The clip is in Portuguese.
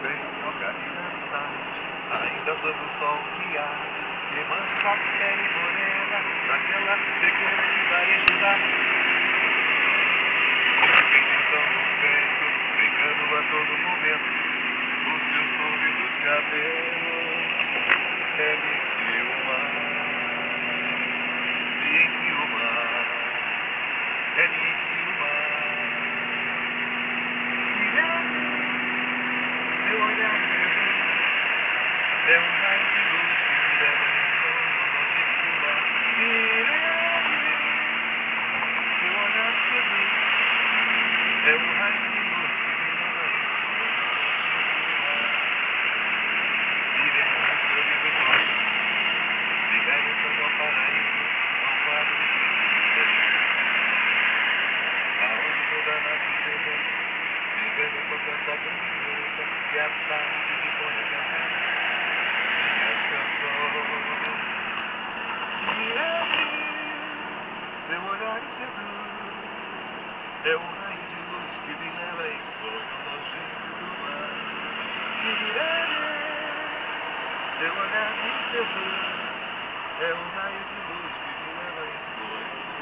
sem e tarde, ainda sob o sol que há, com a pele morena, naquela pequena que vai estudar. Sem intenção no vento, brincando a todo momento, os seus floridos cabelos, ela em ciúma, e em ciúma, ela em ciúma. Seu olhar e brilho é um raio de luz que me leva em sono longe do mar. Seu olhar e brilho é um raio de luz que me leva em sono longe do mar. Iremos no seu lindo sorriso, ligaremos ao paraíso, ao faro do céu. Aonde toda a natureza vivendo com tanta beleza e a ele, seu olhar e seduz, é um raio de luz que me leva em sono nojento do mar. Seu olhar me seduz, é um raio de luz que me leva em sonho